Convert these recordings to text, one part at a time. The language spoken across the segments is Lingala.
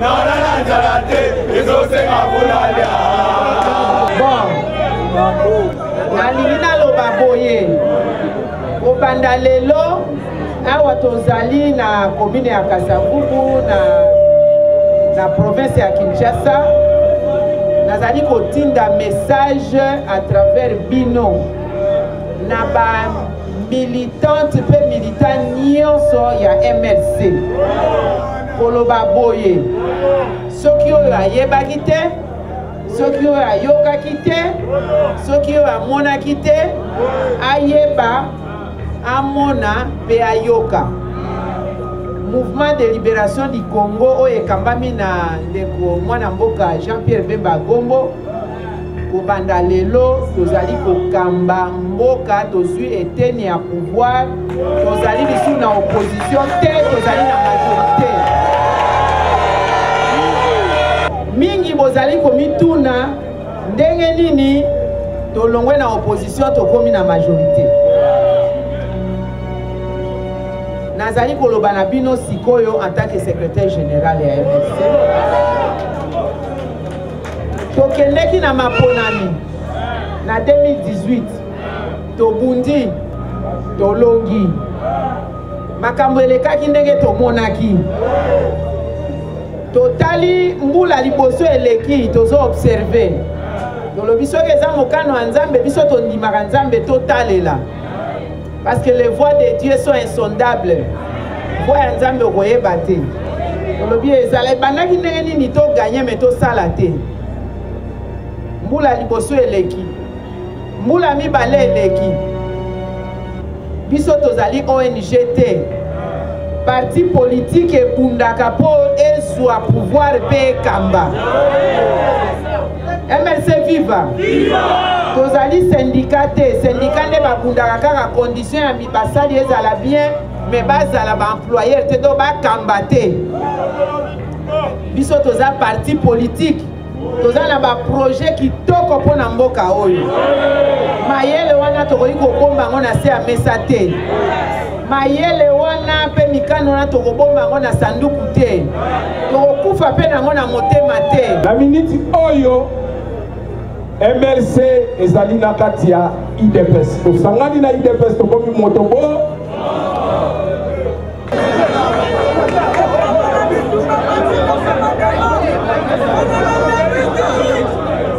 naona na nzala te ezosenga kolalya bon nalingi naloba boye kobanda lelo awa tozali na komine ya kasavubu na, na province ya kinshasa nazali kotinda message à travers bino na ba militante mpe militant nyonso ya mlc koloba boye soki oyo ayebaki te soki oyo ayokaki te soki oyo amonaki te ayeba amona mpe ayoka mouvement de libération du congo oyo ekambami na ndeko mwana mboka jean pierre bemba gombo kobanda lelo tozali kokamba mboka tozwi eteni ya pouvoir tozali lisusu na opposition te tozali na majorité mingi bozali komituna ndenge nini tolongwe na opposition tokomi na majorité nazali koloba na bino sikoyo en tant que secrétaire général ya mfc tokendeki na maponami na 2018 tobundi tolongi makambo elekaki ndenge tomonaki totali mbula liboso eleki tozoobserve tolobi soki eza mokano ya nzambe biso tondimaka nzambe totalela Parce que les voix de Dieu sont insondables. Voix ya Nzambe okoyeba te. Olobi ezala ebandaki ndenge nini to gagner mais to sala te. Mbula liboso eleki. Mbula mibale eleki. Biso tozali ONG te. Parti politique ebundaka mpo ezwa pouvoir mpe ekamba. mlc viva tozali sendika te sendika nde babundaka kaka condition ya basali ezala bien me bazala baemployer te to bakamba te biso toza parti politike toza na baprojet kitoko mpo na mboka oyo mayele wana tokoki kobomba yango na se ya mesa te mayele wana mpe mikano wana tokobomba yango na sanduku te tokokufa mpe na yango na motema te na miniti oyo mlc ezali na kati ya idps tosangani na idps tokomi moto bo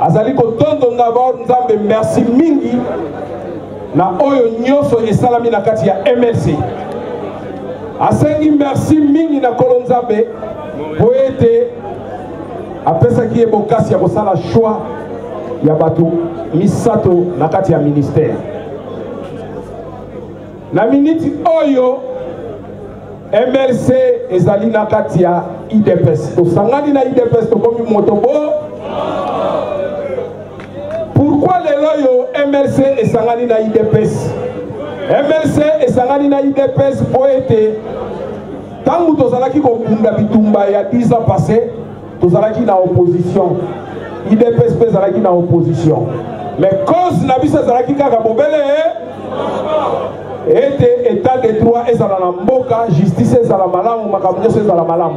azali kotondo d'abord nzambe merci mingi na oyo nyonso esalami na kati ya mlc asengi merci mingi na kolo nzambe mpo ete apesaki ye bokasi ya kosala choix ya bato misato na kati ya ministère Na miniti oyo MLC ezali na kati ya IDPS. Tosangani na IDPS tokomi moto bo. Pourquoi lelo yo MLC esangani na IDPS? MLC esangani na IDPS mpo ete ntango tozalaki kobunda bitumba ya 10 ans passé tozalaki na opposition idps mpe ezalaki na opposition mais cause na biso ezalaki kaka bobele ete etat de droit ezala na mboka justice ezala malamu makambo nyonso ezala malamu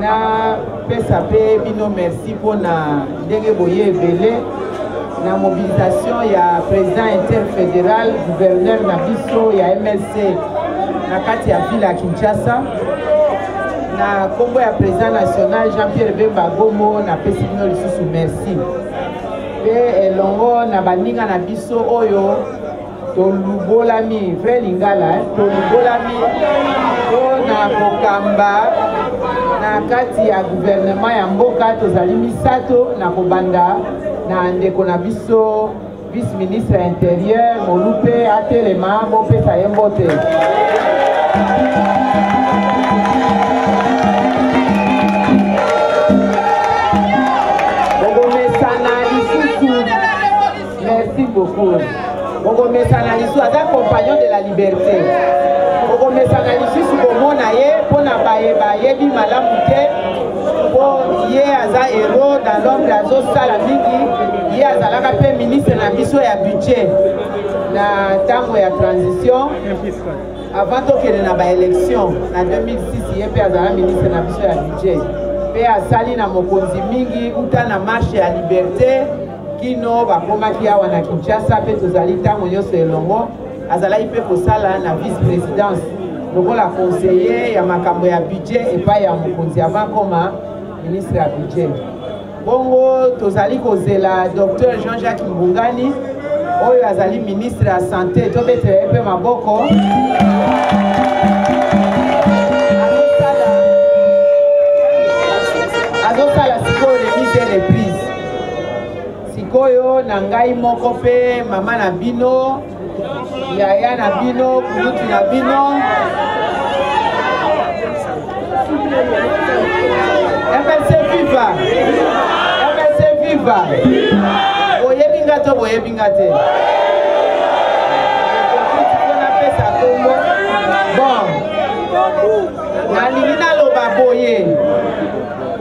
napesa mpe bino merci mpo na ndenge boye ebele na mobilisation ya président interfédéral gouverneur na biso ya mlc na kati ya ville ya kinshasa na nkombo ya président national jean pierre bemba gombo napesi bino lisusu merci mpe elongo na baninga na biso oyo tolubolami vrai lingala eh? tolubolami mpo na kokamba na kati ya guvernema ya mboka tozali misato na kobanda na ndeko na biso vice ministre ya interieur molupe atelema bopesa ye mbote Merci beaucoup. Bokomesana lisusu aza compagnon de la liberté. Bokomesana lisusu komona ye mpo na baye bayebi malamu te mpo ye aza hero dans l'ombre azosala mingi ye azalaka mpe ministre na biso ya budget na ntango ya transition avant tokende na baélection na 2006 ye mpe azala ministre na biso ya budget mpe asali na mokonzi mingi uta na marche ya liberté Kino bakomaki awa na Kinshasa mpe tozali ntango nyonso elongo. Azalaki mpe kosala na vice-presidence lokola conseiller ya makambo ya budget epai ya mokonzi avant akoma ministre ya budget. Bongo tozali kozela Dr Jean-Jacques Mbungani oyo azali ministre ya sante tobetela ye mpe maboko sikoyo na ngai moko mpe mama na bino yaya na bino kulutu na bino mlc viva mlc viva boyebi nga to boyebi nga te napesa kombo bon nalingi naloba boye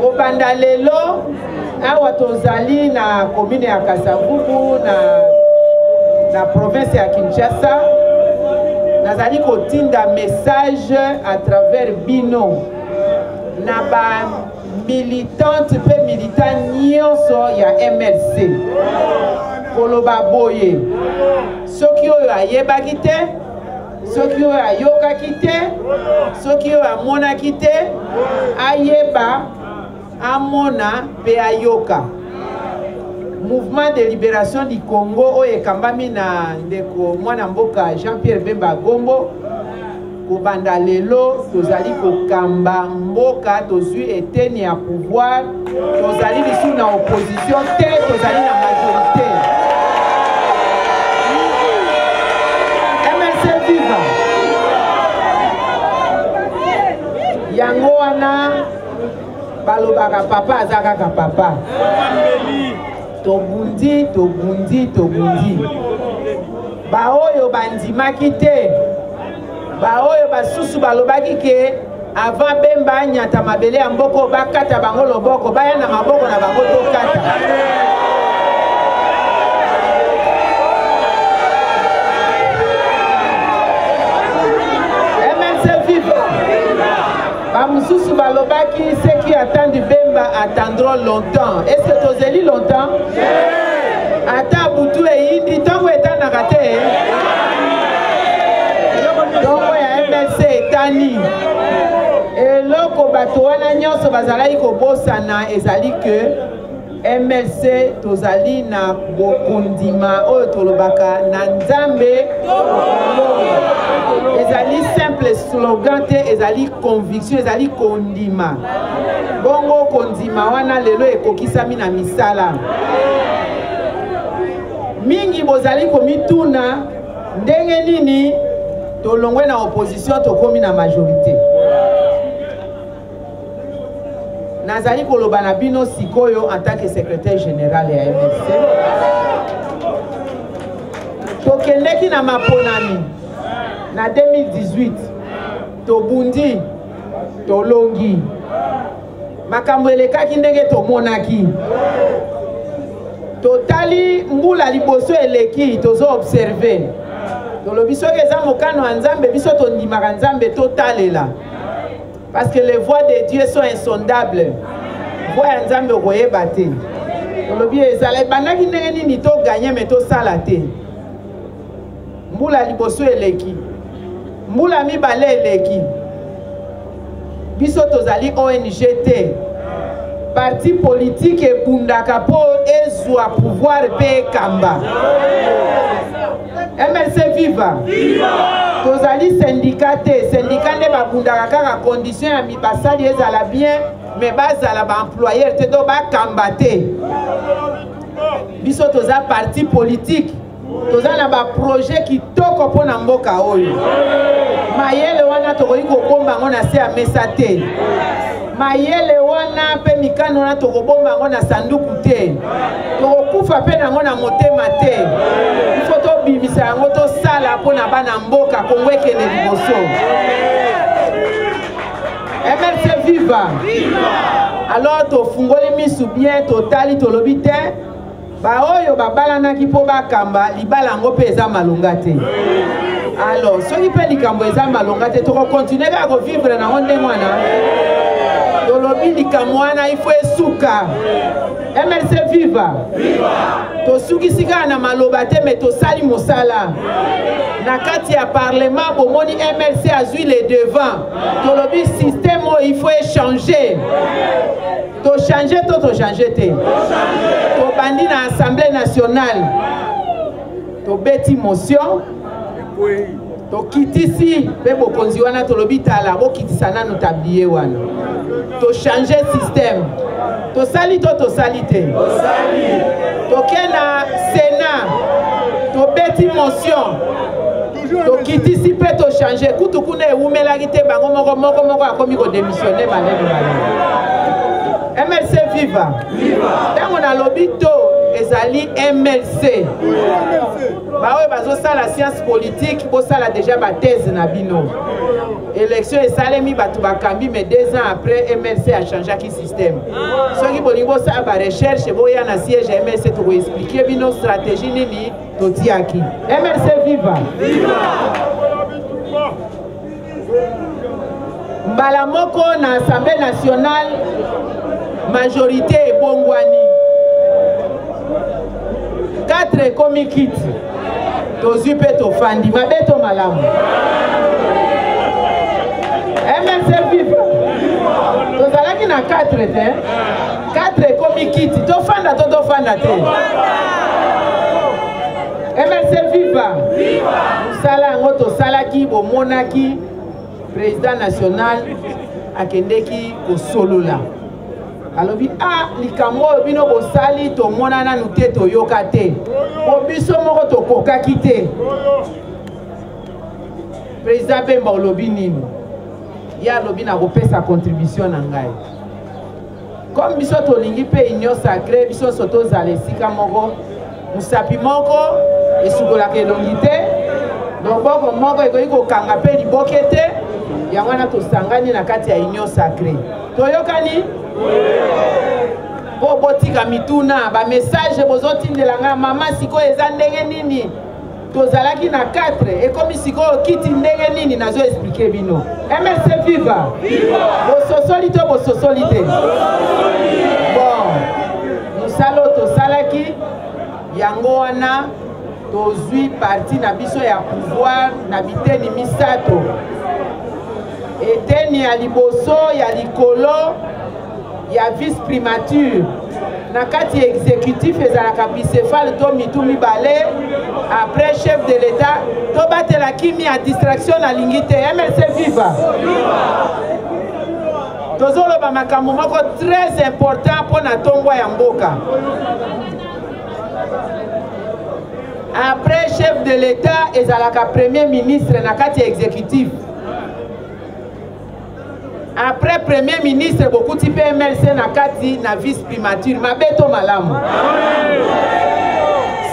kobanda lelo Awa tozali na komine ya Kasavubu na, na province ya Kinshasa. Nazali kotinda message à travers bino na ba militante mpe militant nyonso ya MLC koloba boye soki oyo ayebaki te soki oyo ayokaki te soki oyo amonaki te ayeba amona mpe ayoka mouvement de libération du congo oyo ekambami na ndeko mwana mboka jean pierre bemba gombo kobanda lelo tozali kokamba mboka tozwi eteni ya pouvoir tozali lisusu na opposition te tozali na majorité mlc viva yango wana balobaka papa aza kaka papa tobundi tobundi tobundi baoyo bandimaki te baoyo basusu balobaki ke avant bemba anyata mabele ya mboko bakata bango loboko baya na maboko na bango tokata bamosusu balobaki seki atandi bemba atandro longtemps est ce que tozeli longtemps ata butu eyindi ntango etanaka te ntongo ya mlc etani eloko bato wana nyonso bazalaki kobosana ezali ke MLC tozali na bokondima oyo tolobaka na Nzambe ezali simple slogan te ezali conviction ezali kondima bongo kondima wana lelo ekokisami na misala mingi bozali komituna ndenge nini tolongwe na opposition tokomi na majorité nazali koloba na bino sikoyo en tant que secrétaire général ya mfc tokendeki na maponami na 2018 tobundi tolongi makambo elekaki ndenge tomonaki totali mbula liboso eleki tozoobserve tolobi soki eza mokano ya nzambe biso tondimaka nzambe totalela parce que les voix de dieu sont insondables voix ya nzambe okoyeba te olobi ezala ebandaki ndenge nini toganye me tosala te mbula liboso eleki mbula mibale eleki biso tozali ong te parti politike ebundaka mpo ezwa pouvoir mpe ekamba mlc viva tozali sendika te sendika nde babundaka kaka condition ya basali ezala bien me bazala baemployer te to bakamba te biso toza parti politique toza na baprojet kitoko mpo na mboka oyo mayele wana tokoki kobomba yango na se ya mesa te mayele wana mpe mikano wana tokobomba yango na sanduku te tokokufa mpe na yango na motema te ifo tobimisa yango tosala mpo na bana mboka kongo ekende liboso mrc viva alors tofungoli misu bien totali tolobi te baoyo babalanaki mpo bakamba libala yango mpe eza malonga te alors soki mpe likambo eza malonga te tokokontinue kaka kovivre nango ndenge wana tolobi likambo wana ifo esuka mlc viva tosukisi kaka na maloba te me tosali mosala na kati ya parlement bomoni mlc azwi le devant tolobi systeme oyo ifo echange tochange to tochange te tobandi na assemblée nationale tobeti motion tokitisi mpe bokonzi wana tolobi tala bokitisa nanu tablier wana tochange système tosali to tosali te tokenda sénat tobeti motion tokitisi mpe tochange kutu kuna ewumelaki te bango moko moko moko akomi kodemissione malele malele mlc viva ntango nalobi to ezali mlc baoyo bazosala science politique bosala deja bathèse na bino élection esalemi bato bakambi mais deux ans après mlc achangeaki système soki bolingi bosala barecherche boya na siège ya mlc tokoexplike bino stratégie nini totiaki mlc viva mbala moko na assemblée nationale majorité ebongwani 4 ekomi kiti tozwi mpe tofandi mabe to malamu mlc viva tozalaki na 4 te 4 ekomi kiti tofanda to tofanda te mlc viva mosala yango tosalaki bomonaki président national akendeki kosolola alobi a ah, likambo oyo bino bosali tomona nanu te toyoka te po biso moko tokokaki te président bemba olobi nini ye alobi nakopesa contribution na ngai Comme biso tolingi pe union sacrée, biso nso tozala esika moko, mosapi moko esukolaka elongi te, loboko moko ekoki kokanga pe liboke te, yango wana tosangani na kati ya union sacrée. Toyokani? Mpo botika mituna, ba message bozotindela ngai mama, sikoyo eza ndenge nini? tozalaki na 4 ekomi sikoyo kiti ndenge nini nazo explike bino mrc viva bososoli to bososoli te bon mosala oyo tosalaki yango wana tozwi parti na biso ya pouvoir na biteni misato eteni ya liboso ya likolo ya vice primature na kati ya exécutif ezalaka bicéphale to mitu mibale après chef de l'état tobatela kimia distraction nalingi te mlc viva tozoloba makambo moko très important mpo na ntongo ya mboka après chef de l'état ezalaka premier ministre na kati ya exécutif après premier ministre bokuti mpe mlc na kati na vice primature mabe to malamu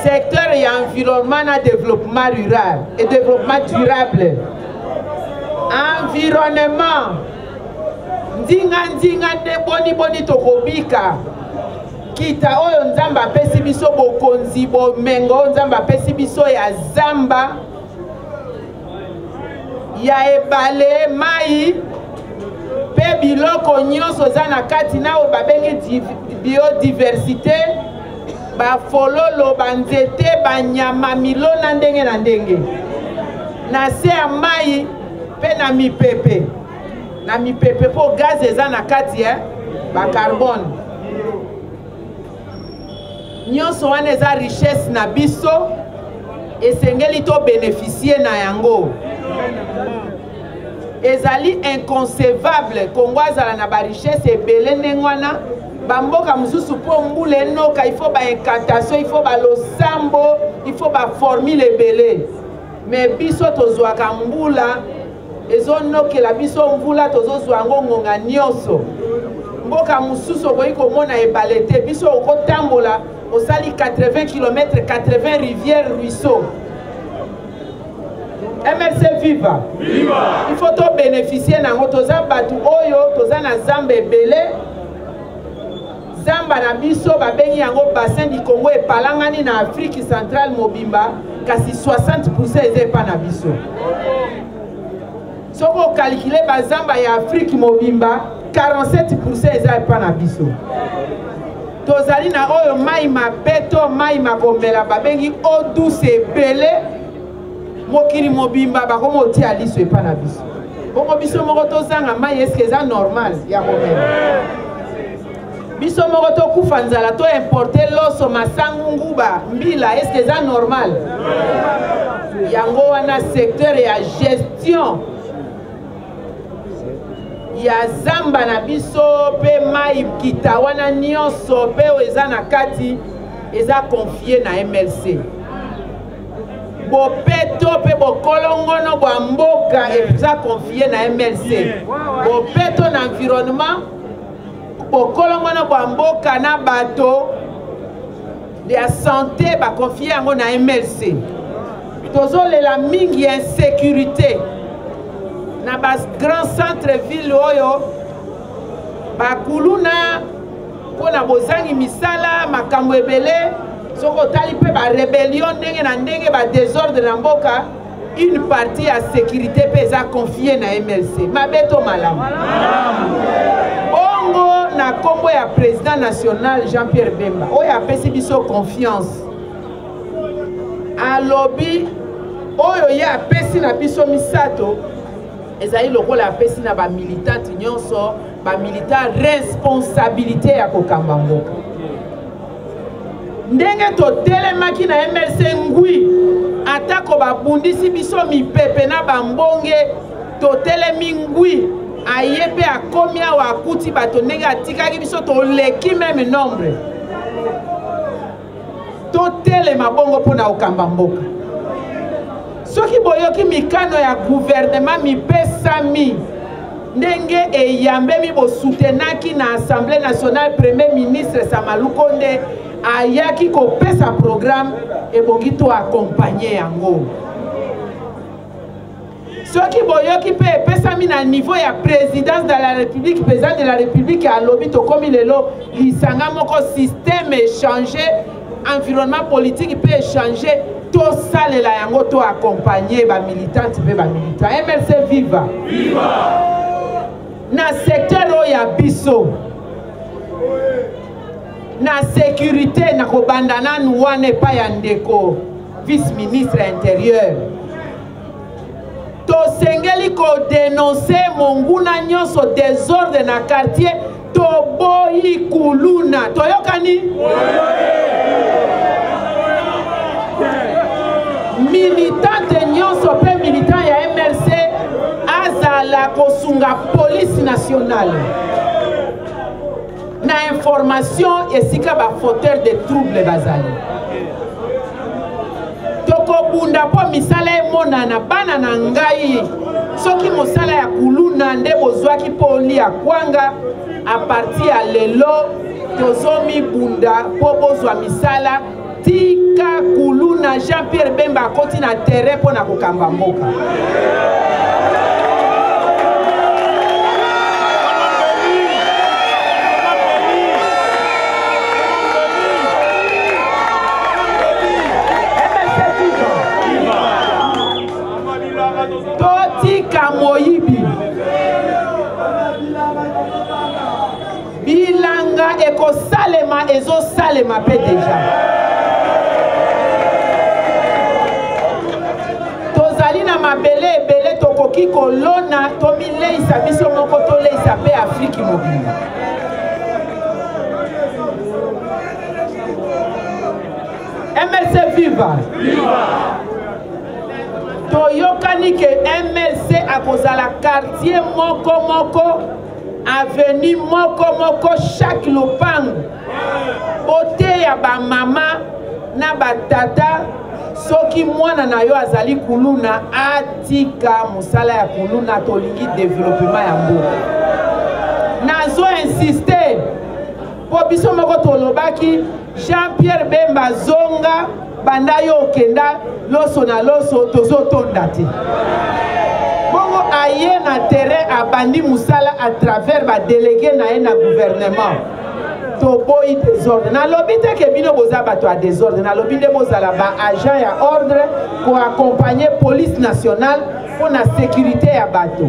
secteur ya environnement na développement rural et développement durable environnement nzinganzinga nde boniboni tokobika kita oyo nzambe apesi biso bokonzi bomengo oyo nzambe apesi biso ya zamba ya ebale mai mpe biloko nyonso eza na kati na oyo babengi biodiversite bafololo banzete banyama milona ndenge na ndenge na se ya mai mpe na mipepe na mipepe mpo gaz eza na kati ya eh? bacarbone nyonso wana eza richesse na biso esengeli to bénéficier na yango ezali inconcevable kongo azala na barichesse ebele ndenge wana bamboka mosusu mpo mbula enoka ifo baincantation ifo balosambo ifo baformule ebele me biso tozwaka mbula ezonokela biso mvula tozozwa yango ngonga nyonso mboka mosusu okoki komona ebale te biso okotambola osali 80 km 80 rivière ruisseau mrc viva il faut tobénéficie na yango toza bato oyo toza na zamba ebele Zamba na biso babengi yango bassin du Congo epalangani na Afrique centrale mobimba kasi 60% eza epa na biso. Soki okalikile bazamba ya Afrique mobimba 47% eza epa na biso. Tozali na oyo mai mabe to mai makomela babengi eau douce ebele mokili mobimba bakoma otia liso epa na biso bongo biso moko tozanga mai eske eza normal ya komela biso moko tokufa nzala to importe loso masangu nguba mbila eske eza normal yango wana secteur ya gestion ya zamba na biso mpe mai kita wana nyonso mpe oyo eza na kati eza confie na mlc bopeto mpe bokolongono bwa mboka eza confie na mlc bopeto na environnement bokolongono bwa mboka na bato ya sante bakonfie yango na mlc tozolela mingi ya insécurité na ba grand centre ville oyo bakuluna mpo na bozangi misala makambo ebele soki otali mpe barebelio ndenge na ndenge badesordre na mboka une partie ya sécurité mpe eza confie na mlc mabe to malamu bongo na nkombo ya président national jean pierre bemba oyo apesi biso confiance alobi oyo ye apesi na biso misato ezali lokola apesi na bamilitante nyonso ba militaire responsabilité ya kokamba mboka ndenge totelemaki na mlc ngwi atako babundisi biso mipepe na bambonge totelemi ngwi aye mpe akomi awa akuti bato ndenge atikaki biso toleki meme nombre totelema bongo mpo na kokamba mboka soki boyoki mikano ya guvernema mipesami ndenge eyambemi bosutenaki na assemblée nationale premier ministre samalukonde ayaki kopesa programme ebongi to akompagne yango soki boyoki mpe epesami na niveau ya présidence de la république président de la république alobi tokomi lelo lisanga moko système échange environnement politique mpe échange tosalela yango to accompagne bamilitante mpe bamilitant mlc viva, viva. na secteur oyo ya biso na sécurité na kobanda nanu wana epai ya ndeko vice ministre ya intérieur tosengeli kodenonse monguna nyonso desordre na quartier toboyi kuluna toyokani militante nyonso mpe militant ya mrc azala kosunga police nationale na information esika ba fauteur de trouble bazali tokobunda mpo misala emonana bana na ngai soki mosala ya kuluna nde bozwaki mpo olia kwanga aparti ya lelo tozomibunda mpo bozwa misala tika kuluna jean pierre bemba akoti na terrain mpo na kokamba mboka bilanga ekosalema ezosalema mpe deja tozali na mabele ebele tokoki kolona tomileisa biso moko toleisa mpe afriki mobimba mlc viva, viva. toyokani ke mlc akozala quartier moko moko avenue moko moko chaque lopango boteya bamama na batata soki mwana na yo azali kuluna atika mosala ya kuluna tolingi developema ya mboka nazo insiste mpo biso moko tolobaki Jean Pierre Bemba zonga banda yo okenda loso na loso tozotonda te bongo aye na terrain abandi mosala à travers badelege na ye na gouvernement toboyi desordre nalobi te ke bino boza bato ya desordre nalobi nde bozala baagent ya ordre koaccompagne police nationale mpo na sécurité ya bato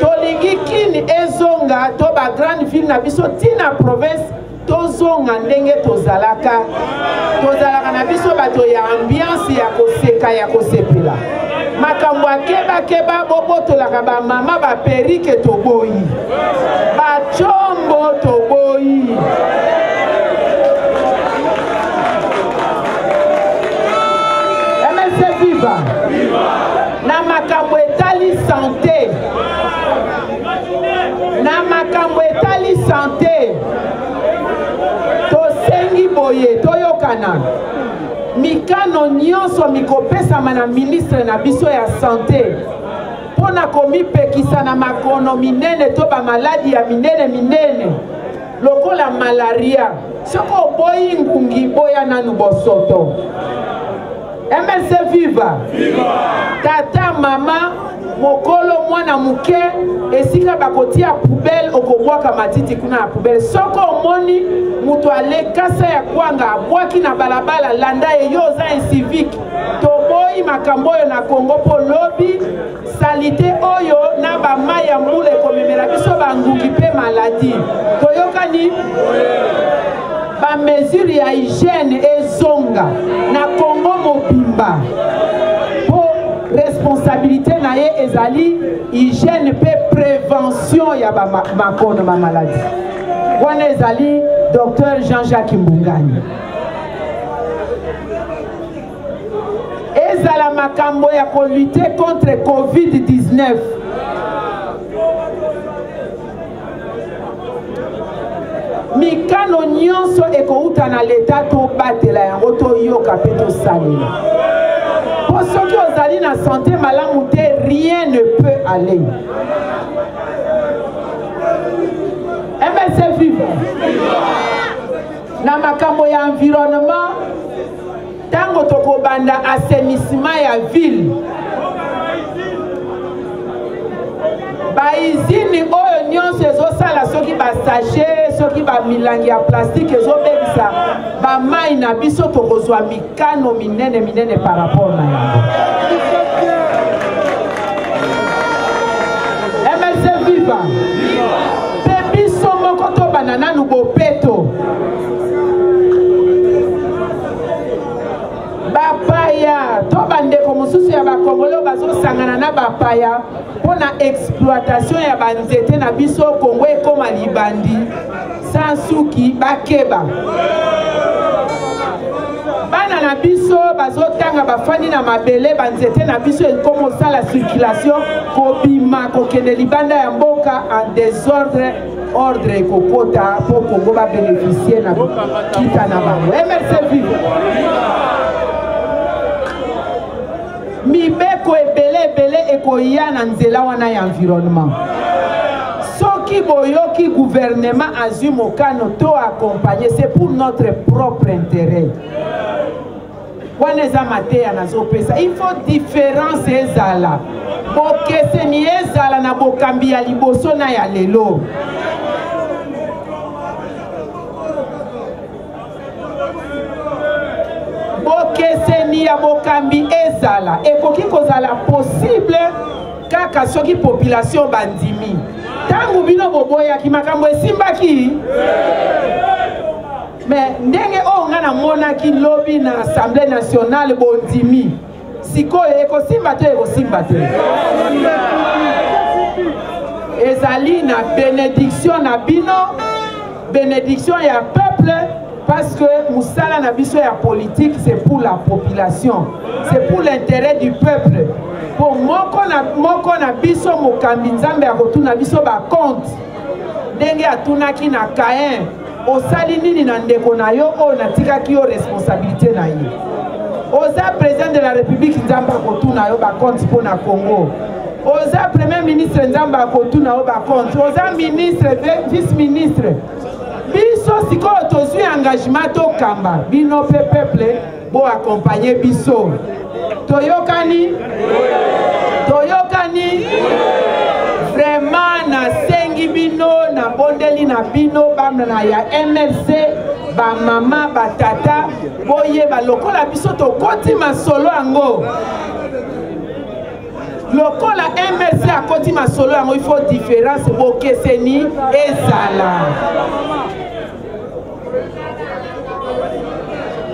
tolingi kini ezonga to bagrande ville na biso ntina province tozonga ndenge tozalaka tozalaka na biso bato ya ambiance ya koseka ya kosepela makambo akebakeba bobotolaka bamama baperike toboyi bacombo toboyi mlc viva na makambo etali sante na makambo etali sante tosengi boye toyokana mikano nyonso mikopesama na ministre na biso ya sante mpo na komipekisa na makono minene to bamaladi ya minene minene lokola malaria soki oboyi ngungi boya nanu bosoto msc viva tata mama mokolo mwana moke esika bakotia poubele okobwaka matiti kuna ya poubele soko omoni moto alekasa ya kwanga abwaki na balabala landa ye yo oza incivike toboyi makambo oyo na congo mpo lobi salite oyo na bamai ya mbula ekomemela biso bangungi mpe maladi toyokani bamesure ya hygiène ezonga na congo mobimba mpo responsabilité na ye ezali hygiène mpe prévention ya makono ma maladi wana ezali docteur jean-jacques mbungani ezala makambo ya kolite contre covid-19 mikano nyonso ekouta na leta tobatela yango toyoka mpe tosalela mpo soki ozali na sante malamu te rien ne peut aller msf viva Na makambo ya environnement, tango tokobanda assainissement ya ville, baizini oyo nyonso ezosala soki basashe soki bamilangi ya plastike ezobebisa bamai na biso tokozwa mikano minene minene par rapport na yango mlc viva mpe biso moko tobanda nanu bopeto bapaya to bandeko mosusu ya bakongole oyo bazosangana na bapaya mpo na exploitation ya banzete na biso kongo ekoma libandi sans suki bakeba bana na biso bazotanga bafandi na mabele banzete na biso ekoma osala circulation kobima kokende libanda ya mboka en desordre ordre ekokota mpo kongo babeneficie na kita na bango emerse vive mibeko ebele ebele ekoya na nzela wana ya environnement soki boyoki gouvernement azwi mokano to accompagne c'est pour notre propre intérêt wana eza mateya nazopesa il faut différence ezala bokeseni ezala na bokambi ya liboso na ya lelo bokeseni ya bokambi ezala ekoki kozala posible kaka soki population bandimi ntango bino boboyaki makambo esimbaki me ndenge oyo ngai namonaki lobi na assemblée nationale bondimi sikoyo ekosimba to ekosimba te ezali na benediction na bino benediction ya peuple parce que mosala na biso ya politique c'est pour la population c'est pour l'intérêt du peuple mpo moko na moko na biso mokambi nzambe akotuna biso bakonte ndenge atunaki na kain osali nini na ndeko na yo oyo natikaki yo responsabilité na ye oza président de la république nzambe akotuna yo bakonte mpo na congo oza premier ministre nzambe akotuna yo bakonte oza ministre vice ministre biso sikoyo tozwi engagement tokamba bino mpe peuple Bo accompagner biso. Toyokani? Toyokani? Vraiment nasengi bino na bondeli na bino bana ya MLC bamama batata boyeba lokola biso tokoti masolo yango lokola mrc akoti masolo yango ifo différence bokeseni ezala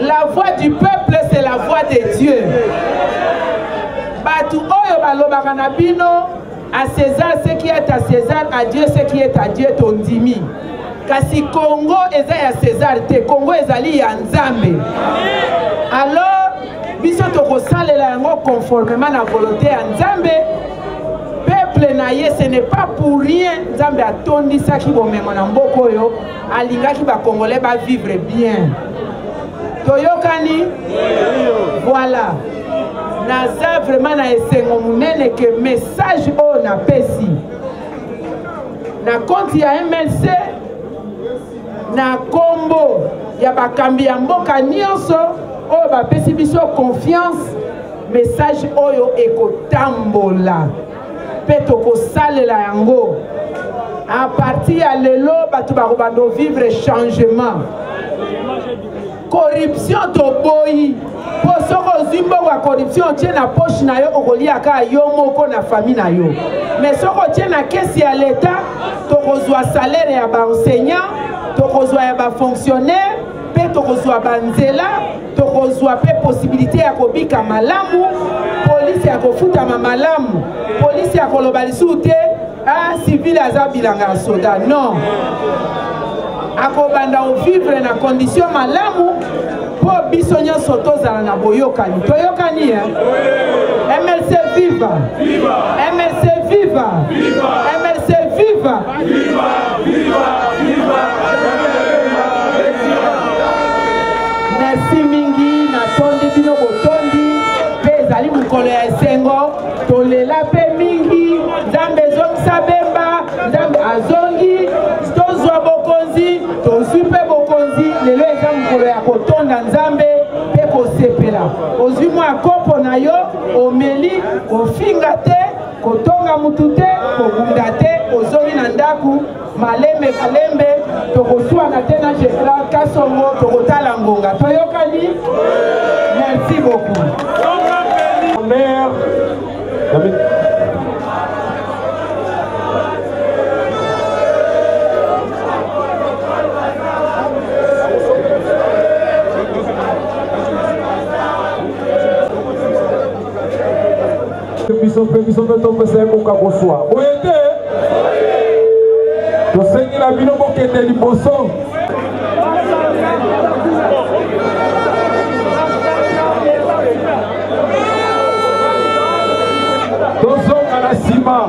La voix du peuple c'est la voix de Dieu. Bato oyo balobaka na bino à César ce qui est à César, à Dieu ce qui est à Dieu tondimi. Kasi Congo eza ya César te, Congo ezali ya Nzambe. Alors biso tokosalela yango conformément na volonté ya Nzambe peuple na ye ce n'est pas pour rien Nzambe atondisaki bomengo na mboka oyo alingaki ba congolais ba vivre bien toyokani voilà naza vraiment na esengo monene ke message oyo napesi na konti ya mlc na nkombo ya bakambi ya mboka nyonso oyo bapesi biso confiance message oyo ekotambola mpe tokosalela yango a partir ya lelo bato bakobanda ovivre changement corruption toboyi mpo soki ozwi mbongo ya corruption otie na poshe na yo okolia kaka yo moko na fami na yo mais soki otie na kesi ya leta tokozwa salaire ya baenseignant tokozwa ya bafonctionnaire mpe tokozwa banzela tokozwa mpe posibilite ya kobika malamu polisi ya kofutama malamu polisi ya koloba lisusu te ah, civile aza bilanga ya soda non akobanda ovivre na kondisio malamu mpo biso nyonso tozala na boyokani toyokani e mlc viva mlc viva mlc viva merci mingi natondi bino botondi mpe ezali mokolo ya esengo tolela mpe mingi nzambe ezongisa bemba nzambe azongi tozwa bokonzi tozwi mpe bokonzi lelo eza mokolo ya kotonda nzambe mpe kosepela ozwi mwa kopo na yo omeli kofinga te kotonga mutu te kobunda te ozongi na ndako malembe malembe tokoswana te na general kasongo tokotala ngonga toyokani merci beaucoup mère biso mpe biso mpe topesa ye mboka koswa boye te tosengi na bino bokende liboso tozonga na nsima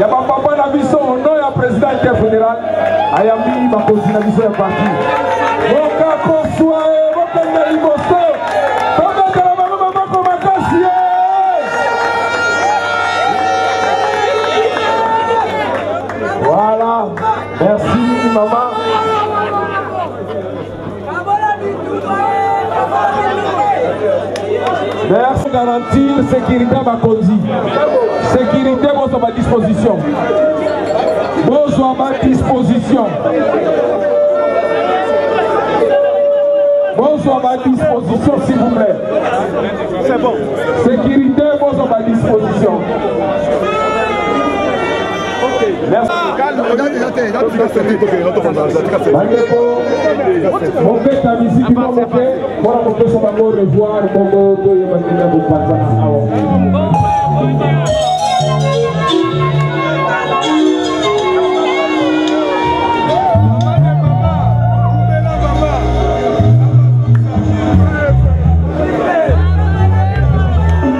ya bapapa na biso ono ya président inter fédéral ayambi bakonzi na biso ya parti mokakoswa e bokenda liboso tobetela bango maboko makasi ye voilà merci mama merci garantir sécurité ya bakonzi sécurité bozwa badisposition bozwa badisposition bozwa badisposition s'il vous plaît c'est bon sécurité bozwa badisposition mopesa miziki mwa moke mpona kopesa bango revoir bongo toyo bandinga kopanzana awa